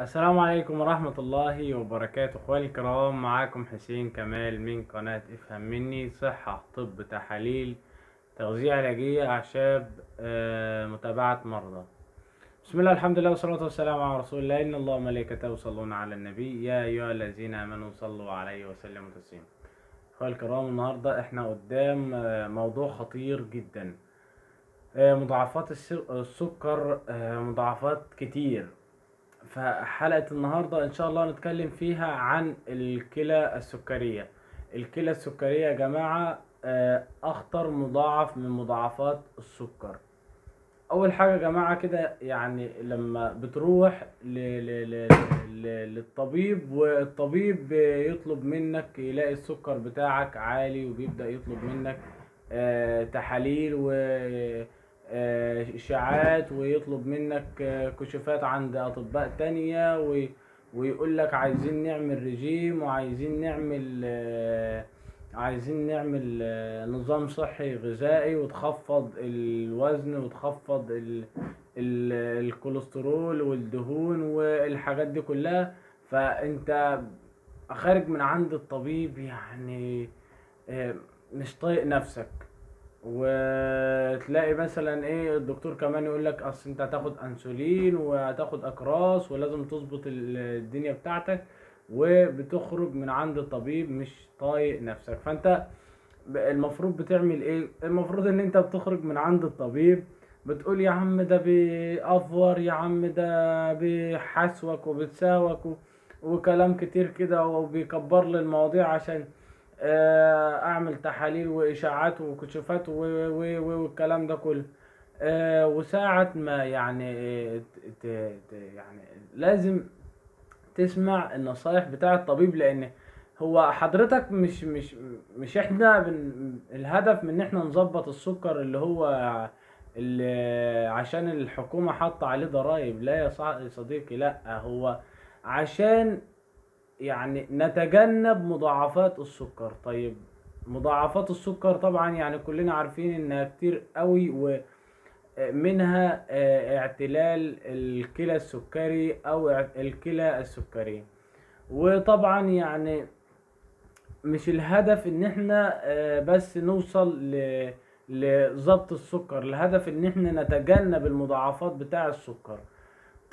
السلام عليكم ورحمة الله وبركاته. إخواني الكرام معاكم حسين كمال من قناة افهم مني صحة طب تحاليل تغذية علاجية أعشاب آه، متابعة مرضى. بسم الله الحمد لله والصلاة والسلام على رسول الله. إن الله وملائكته يصلون على النبي. يا أيها الذين آمنوا صلوا عليه وسلموا تسليما. إخواني الكرام النهاردة إحنا قدام آه، موضوع خطير جدا. آه، مضاعفات الس- السكر مضاعفات كتير. فحلقة النهاردة إن شاء الله نتكلم فيها عن الكلى السكرية. الكلى السكرية يا جماعة آه، أخطر مضاعف من مضاعفات السكر. أول حاجة يا جماعة كده يعني لما بتروح ل... ل... ل... للطبيب والطبيب يطلب منك يلاقي السكر بتاعك عالي وبيبدأ يطلب منك آه، تحاليل و آه، إشاعات ويطلب منك آه، كشوفات عند أطباء تانية. ويقول لك عايزين نعمل رجيم وعايزين نعمل آه، عايزين نعمل نظام صحي غذائي وتخفض الوزن وتخفض ال... ال... الكوليسترول والدهون والحاجات دي كلها فأنت خارج من عند الطبيب يعني مش طايق نفسك وتلاقي مثلا إيه الدكتور كمان يقول لك أصل أنت هتاخد أنسولين وهتاخد اقراص ولازم تظبط ال- الدنيا بتاعتك وبتخرج من عند الطبيب مش طايق نفسك. فأنت المفروض بتعمل إيه؟ المفروض إن أنت بتخرج من عند الطبيب بتقول يا عم ده بيأفور يا عم ده بيحسوك وبتساوك وكلام كتير كده وبيكبر لي المواضيع عشان أعمل تحاليل وإشاعات وكشوفات والكلام ده كله. آه، وساعة ما يعني آه، يعني لازم تسمع النصايح بتاع الطبيب لأن هو حضرتك مش مش مش إحنا بن الهدف من إن إحنا نظبط السكر اللي هو اللي عشان الحكومة حاطة عليه ضرائب. لا يا صديقي لأ هو عشان يعني نتجنب مضاعفات السكر. طيب مضاعفات السكر طبعا يعني كلنا عارفين إنها كتير قوي ومنها آه، اعتلال الكلى السكري أو الكلى السكرية وطبعا يعني مش الهدف إن إحنا آه، بس نوصل لضبط السكر. الهدف إن إحنا نتجنب المضاعفات بتاع السكر.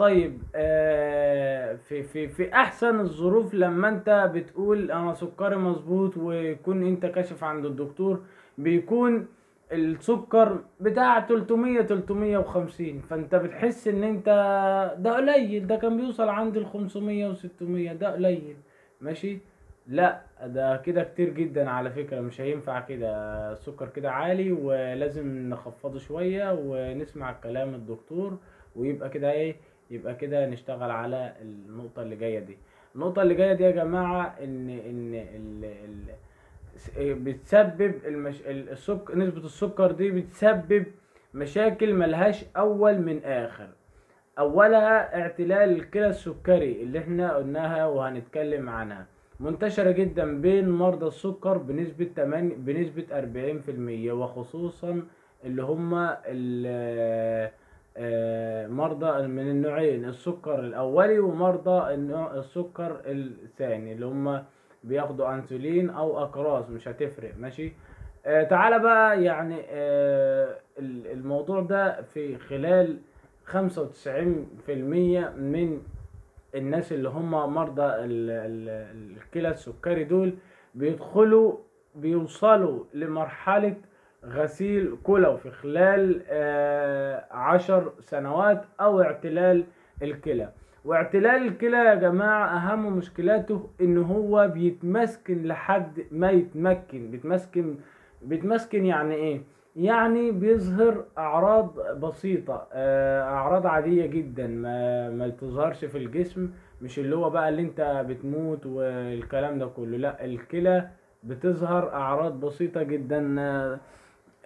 طيب آه، في في في أحسن الظروف لما أنت بتقول أنا سكري مظبوط ويكون أنت كاشف عند الدكتور بيكون السكر بتاع 300 350 فأنت بتحس إن أنت ده قليل ده كان بيوصل عند ال 500 و600 ده قليل. ماشي؟ لا ده كده كتير جدا على فكرة مش هينفع كده. السكر كده عالي ولازم نخفضه شوية ونسمع كلام الدكتور ويبقى كده إيه يبقى كده نشتغل على النقطة اللي جاية دي. النقطة اللي جاية دي يا جماعة ان إن ال ال س- بتسبب المش... السكر نسبة السكر دي بتسبب مشاكل ملهاش أول من آخر. اولها اعتلال الكلى السكري اللي إحنا قلناها وهنتكلم عنها. منتشرة جدا بين مرضى السكر بنسبة 8 بنسبة 40% وخصوصا اللي هم ال- مرضى من النوعين السكر الأولي ومرضى السكر الثاني اللي هم بياخدوا انسولين أو اقراص مش هتفرق ماشي؟ آه تعالى بقى يعني آه ال- الموضوع ده في خلال خمسة وتسعين في المية من الناس اللي هم مرضى ال- ال- الكلى السكري دول بيدخلوا بيوصلوا لمرحلة غسيل كلوي في خلال آه، عشر سنوات أو اعتلال الكلى. واعتلال الكلى يا جماعة أهم مشكلاته إن هو بيتمسكن لحد ما يتمكن. بيتمسكن بيتمسكن يعني إيه؟ يعني بيظهر أعراض بسيطة آه، أعراض عادية جدا. ما ما تظهرش في الجسم مش اللي هو بقى اللي أنت بتموت والكلام ده كله. لا الكلى بتظهر أعراض بسيطة جدا.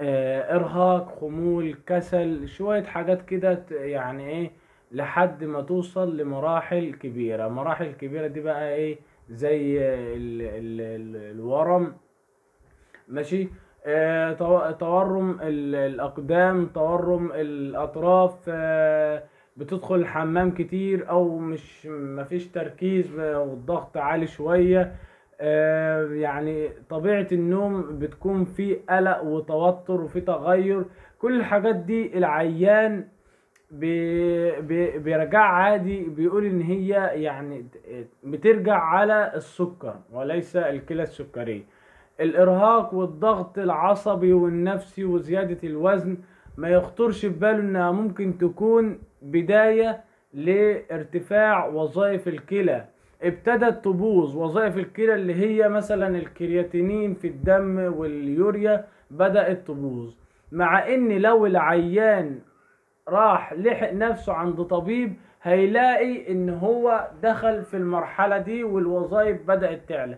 إرهاق خمول كسل شوية حاجات كده يعني إيه لحد ما توصل لمراحل كبيرة. مراحل كبيرة دي بقى إيه زي ال ال ال الورم ماشي؟ آه، تو- تورم ال- الأقدام تورم الأطراف آه، بتدخل الحمام كتير أو مش مفيش تركيز والضغط عالي شوية. آه، يعني طبيعة النوم بتكون في قلق وتوتر وفي تغير. كل الحاجات دي العيان بي بي بيرجع عادي. بيقول إن هي يعني بترجع على السكر وليس الكلى السكرية الإرهاق والضغط العصبي والنفسي وزيادة الوزن ما يخطرش في باله إنها ممكن تكون بداية لارتفاع وظائف الكلى. ابتدت تبوظ وظائف الكلى اللي هي مثلا الكرياتينين في الدم واليوريا بدأت تبوظ مع إن لو العيان راح لحق نفسه عند طبيب هيلاقي إن هو دخل في المرحلة دي والوظائف بدأت تعلى.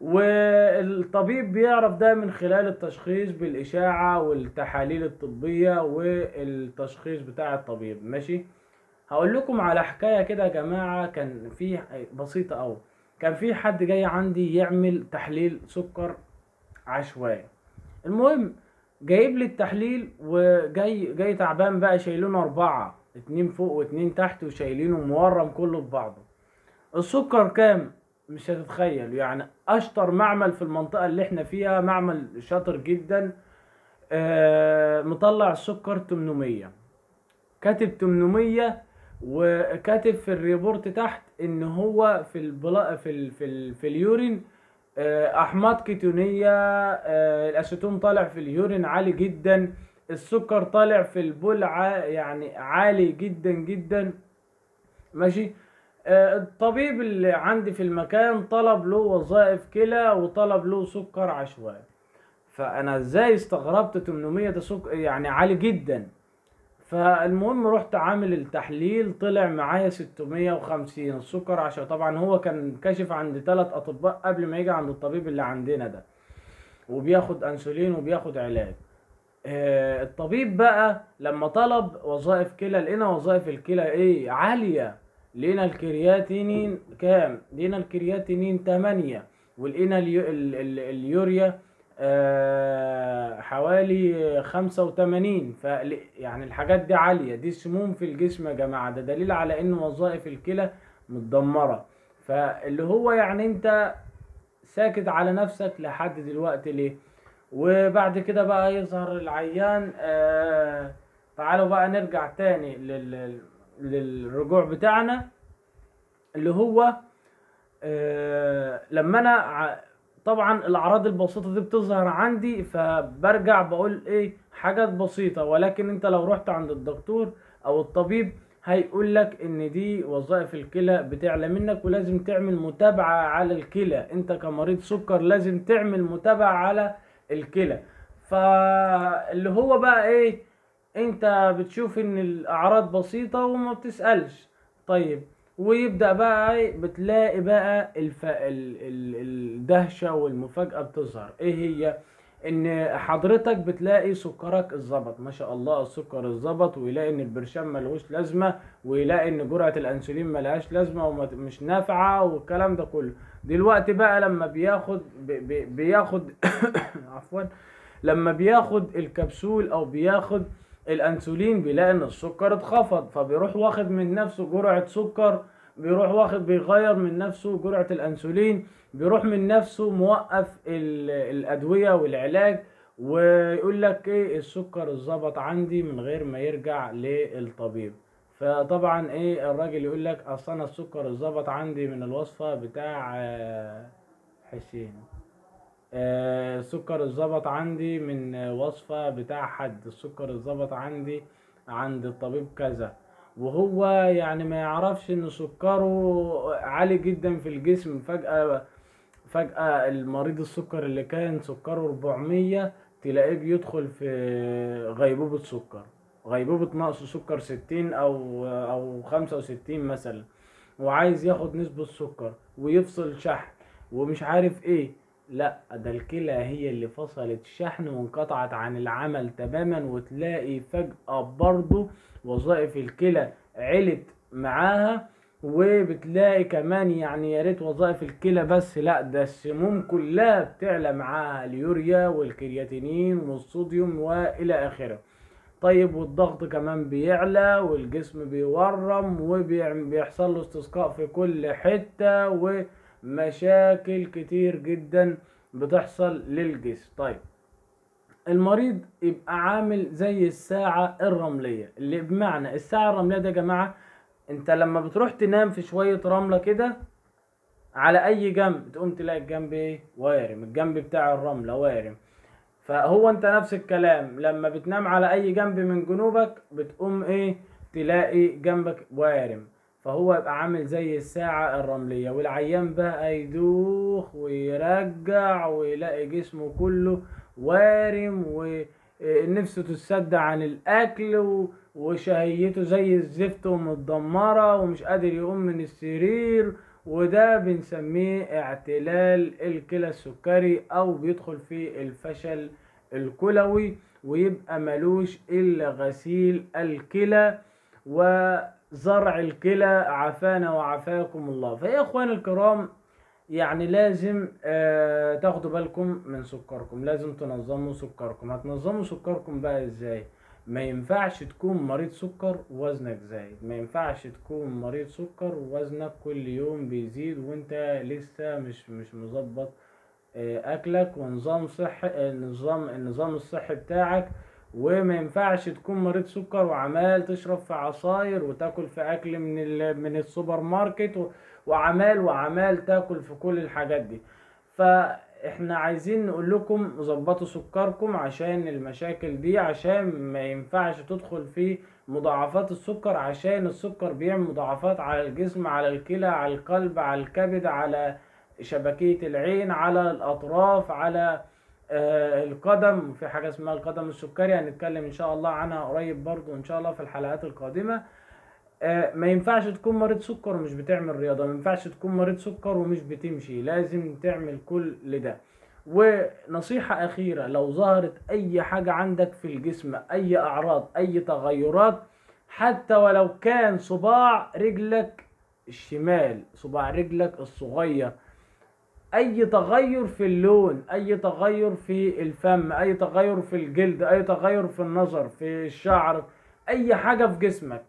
والطبيب بيعرف ده من خلال التشخيص بالإشاعة والتحاليل الطبية والتشخيص بتاع الطبيب. ماشي؟ هقول لكم على حكاية كده يا جماعة كان في بسيطة أوي. كان في حد جاي عندي يعمل تحليل سكر عشوائي. المهم جايب لي التحليل وجاي جاي تعبان بقى شايلينه أربعة اتنين فوق واتنين تحت وشايلينه مورم كله في بعضه. السكر كام؟ مش هتتخيل. يعني أشطر معمل في المنطقة اللي إحنا فيها معمل شاطر جدا. آه مطلع السكر 800 كاتب 800 وكاتب في ال report تحت إن هو في البلا في ال في, ال في ال urine آه، أحماض كيتونية آه، الاسيتون طالع في ال urine عالي جدا السكر طالع في البول ع- يعني عالي جدا جدا. ماشي؟ آه، الطبيب اللي عندي في المكان طلب له وظائف كلى وطلب له سكر عشوائي. فأنا إزاي استغربت 800 ده سكر يعني عالي جدا. فالمهم رحت عامل التحليل طلع معايا 650 السكر عشان طبعا هو كان كاشف عند ثلاث أطباء قبل ما يجي عند الطبيب اللي عندنا ده وبياخد أنسولين وبياخد علاج. آه، الطبيب بقى لما طلب وظائف كلى لقينا وظائف الكلى إيه؟ عالية. لقينا الكرياتينين كام؟ لقينا الكرياتينين 8 ولقينا اليو ال ال اليوريا حوالي خمسة وتمانين. ف يعني الحاجات دي عالية. دي سموم في الجسم يا جماعة. ده دليل على إن وظائف الكلى متدمرة. فاللي هو يعني أنت ساكت على نفسك لحد دلوقتي ليه؟ وبعد كده بقى يظهر العيان آه تعالوا بقى نرجع تاني لل... للرجوع بتاعنا اللي هو آه لما أنا طبعا الأعراض البسيطة دي بتظهر عندي فبرجع بقول إيه حاجات بسيطة. ولكن أنت لو رحت عند الدكتور أو الطبيب هيقول لك إن دي وظائف الكلى بتعلى منك ولازم تعمل متابعة على الكلى. أنت كمريض سكر لازم تعمل متابعة على الكلى. فاللي هو بقى إيه أنت بتشوف إن الأعراض بسيطة وما بتسألش. طيب ويبدأ بقى بتلاقي بقى الف... ال... ال... الدهشة والمفاجأة بتظهر. إيه هي؟ إن حضرتك بتلاقي سكرك اتظبط ما شاء الله السكر اتظبط ويلاقي إن البرشام ملهوش لازمة ويلاقي إن جرعة الأنسولين ملهاش لازمة ومش نافعة والكلام ده كله. دلوقتي بقى لما بياخد بي... بي... بياخد عفوا. لما بياخد الكبسول أو بياخد الأنسولين بيلاقي ان السكر اتخفض فبيروح واخد من نفسه جرعة سكر بيروح واخد بيغير من نفسه جرعة الأنسولين بيروح من نفسه موقف ال- الأدوية والعلاج ويقول لك إيه السكر اتظبط عندي من غير ما يرجع للطبيب. فطبعا إيه الراجل يقول لك أصل أنا السكر اتظبط عندي من الوصفة بتاع حسين. السكر اتظبط عندي من آه، وصفة بتاع حد. السكر اتظبط عندي عند الطبيب كذا. وهو يعني ما يعرفش إن سكره عالي جدا في الجسم. فجأة فجأة المريض السكر اللي كان سكره 400 تلاقيه بيدخل في غيبوبة سكر. غيبوبة نقص سكر 60 أو أو 65 مثلا. وعايز ياخد نسبة سكر ويفصل شحن ومش عارف إيه. لا ده الكلى هي اللي فصلت الشحن وانقطعت عن العمل تماما وتلاقي فجأة برضو وظائف الكلى علت معاها وبتلاقي كمان يعني يا ريت وظائف الكلى بس لا ده السموم كلها بتعلى معاها اليوريا والكرياتينين والصوديوم وإلى آخره. طيب والضغط كمان بيعلى والجسم بيورم وبيحصل له استسقاء في كل حتة ومشاكل كتير جدا بتحصل للجسم. طيب المريض يبقى عامل زي الساعة الرملية اللي بمعنى الساعة الرملية ده يا جماعة انت لما بتروح تنام في شوية رملة كده على أي جنب تقوم تلاقي الجنب إيه؟ وارم. الجنب بتاع الرملة وارم. فهو انت نفس الكلام لما بتنام على أي جنب من جنوبك بتقوم إيه؟ تلاقي جنبك وارم. فهو يبقى عامل زي الساعة الرملية والعيان بقى يدوخ ويرجع ويلاقي جسمه كله وارم ونفسه تسد عن الأكل وشهيته زي الزفت ومتدمرة ومش قادر يقوم من السرير وده بنسميه اعتلال الكلى السكري أو بيدخل في الفشل الكلوي ويبقى ملوش إلا غسيل الكلى وزرع الكلى عافانا وعافاكم الله. فيا إخواني الكرام يعني لازم آه تاخدوا بالكم من سكركم. لازم تنظموا سكركم. هتنظموا سكركم بقى إزاي؟ ما ينفعش تكون مريض سكر ووزنك زايد. ما ينفعش تكون مريض سكر ووزنك كل يوم بيزيد وأنت لسه مش مش مظبط آه أكلك ونظام صحي النظام النظام الصحي بتاعك وما ينفعش تكون مريض سكر وعمال تشرب في عصاير وتاكل في أكل من من السوبر ماركت وعمال وعمال تاكل في كل الحاجات دي. فإحنا عايزين نقول لكم ظبطوا سكركم عشان المشاكل دي عشان ما ينفعش تدخل في مضاعفات السكر عشان السكر بيعمل مضاعفات على الجسم على الكلى على القلب على الكبد على شبكية العين على الأطراف على القدم في حاجة اسمها القدم السكري هنتكلم إن شاء الله عنها قريب برضو إن شاء الله في الحلقات القادمة. آه ما ينفعش تكون مريض سكر ومش بتعمل رياضة ما ينفعش تكون مريض سكر ومش بتمشي لازم تعمل كل ده. ونصيحة أخيرة لو ظهرت أي حاجة عندك في الجسم أي أعراض أي تغيرات حتى ولو كان صباع رجلك الشمال صباع رجلك الصغير أي تغير في اللون أي تغير في الفم أي تغير في الجلد أي تغير في النظر في الشعر أي حاجة في جسمك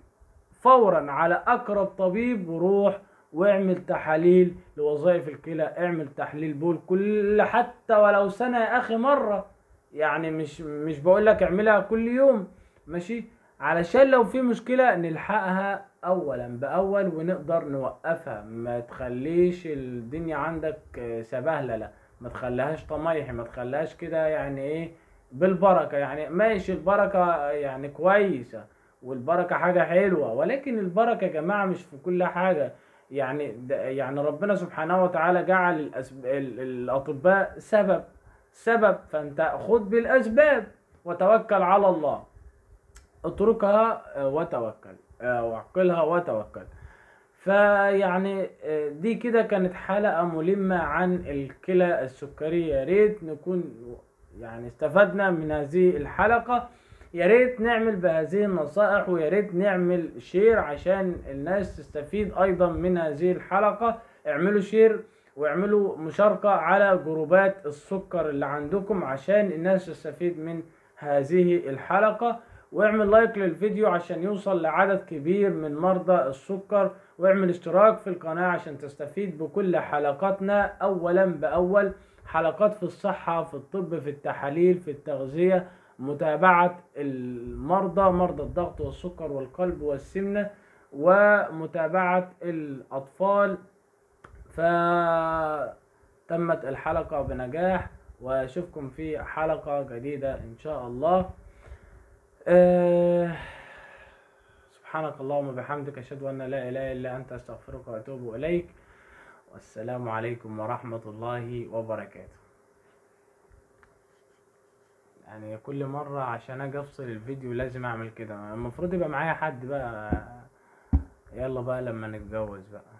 فورا على أقرب طبيب وروح واعمل تحاليل لوظائف الكلى اعمل تحليل بول كل حتى ولو سنة يا أخي مرة يعني مش مش بقول لك اعملها كل يوم ماشي؟ علشان لو في مشكلة نلحقها اولا بأول ونقدر نوقفها. ما تخليش الدنيا عندك سبهلله ما تخليهاش طميحي ما تخليهاش كده يعني إيه بالبركة. يعني ماشي البركة يعني كويسة والبركة حاجة حلوة. ولكن البركة يا جماعة مش في كل حاجة. يعني يعني ربنا سبحانه وتعالى جعل الأسب... الأطباء سبب سبب. فأنت خد بالأسباب وتوكل على الله. اتركها وتوكل وعقلها وتوكل فيعني دي كده كانت حلقة ملمة عن الكلى السكرية يا ريت نكون يعني استفدنا من هذه الحلقة. يا ريت نعمل بهذه النصائح ويا ريت نعمل share عشان الناس تستفيد أيضا من هذه الحلقة. اعملوا share واعملوا مشاركة على جروبات السكر اللي عندكم عشان الناس تستفيد من هذه الحلقة. واعمل لايك للفيديو عشان يوصل لعدد كبير من مرضى السكر واعمل اشتراك في القناة عشان تستفيد بكل حلقاتنا اولا بأول. حلقات في الصحة في الطب في التحاليل في التغذية متابعة المرضى مرضى الضغط والسكر والقلب والسمنة ومتابعة الأطفال. فتمت الحلقة بنجاح وأشوفكم في حلقة جديدة إن شاء الله. أه سبحانك اللهم وبحمدك أشهد أن لا إله إلا أنت أستغفرك وأتوب إليك. والسلام عليكم ورحمة الله وبركاته. يعني كل مرة عشان أجي أفصل الفيديو لازم أعمل كده. المفروض يبقى معايا حد بقى. يلا بقى لما نتجوز بقى.